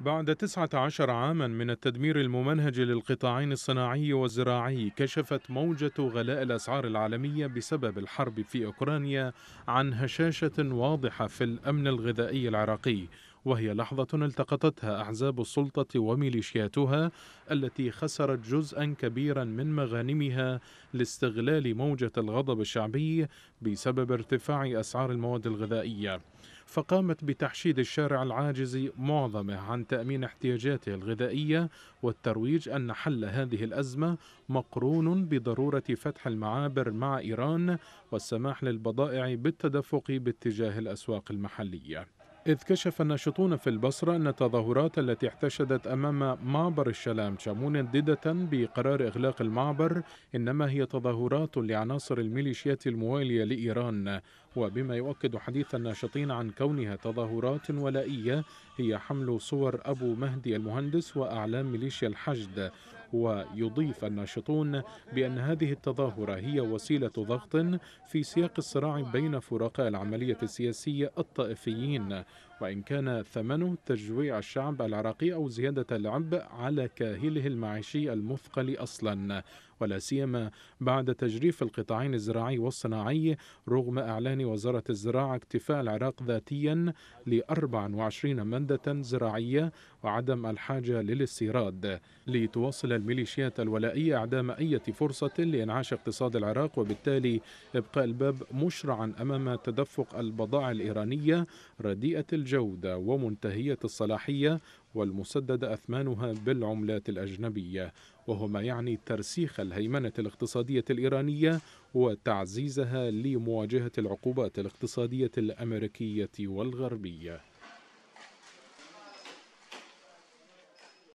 بعد 19 عاما من التدمير الممنهج للقطاعين الصناعي والزراعي كشفت موجة غلاء الأسعار العالمية بسبب الحرب في أوكرانيا عن هشاشة واضحة في الأمن الغذائي العراقي. وهي لحظة التقطتها أحزاب السلطة وميليشياتها التي خسرت جزءا كبيرا من مغانمها لاستغلال موجة الغضب الشعبي بسبب ارتفاع أسعار المواد الغذائية. فقامت بتحشيد الشارع العاجز معظمه عن تأمين احتياجاته الغذائية والترويج أن حل هذه الأزمة مقرون بضرورة فتح المعابر مع إيران والسماح للبضائع بالتدفق باتجاه الأسواق المحلية. إذ كشف الناشطون في البصرة أن التظاهرات التي احتشدت أمام معبر الشلام شامون ضدة بقرار إغلاق المعبر إنما هي تظاهرات لعناصر الميليشيات الموالية لإيران. وبما يؤكد حديث الناشطين عن كونها تظاهرات ولائية هي حمل صور أبو مهدي المهندس وأعلام ميليشيا الحشد. ويضيف الناشطون بأن هذه التظاهرة هي وسيلة ضغط في سياق الصراع بين فرقاء العملية السياسية الطائفيين وإن كان ثمنه تجويع الشعب العراقي أو زيادة العبء على كاهله المعيشي المثقل أصلا. ولا سيما بعد تجريف القطاعين الزراعي والصناعي رغم إعلان وزارة الزراعة اكتفاء العراق ذاتيا ل 24 مندة زراعية وعدم الحاجة للاستيراد. لتواصل الميليشيات الولائية إعدام أي فرصة لإنعاش اقتصاد العراق وبالتالي إبقاء الباب مشرعا أمام تدفق البضائع الإيرانية رديئة الجودة ومنتهية الصلاحية والمسدد أثمانها بالعملات الأجنبية. وهو ما يعني ترسيخ الهيمنة الاقتصادية الإيرانية وتعزيزها لمواجهة العقوبات الاقتصادية الأمريكية والغربية.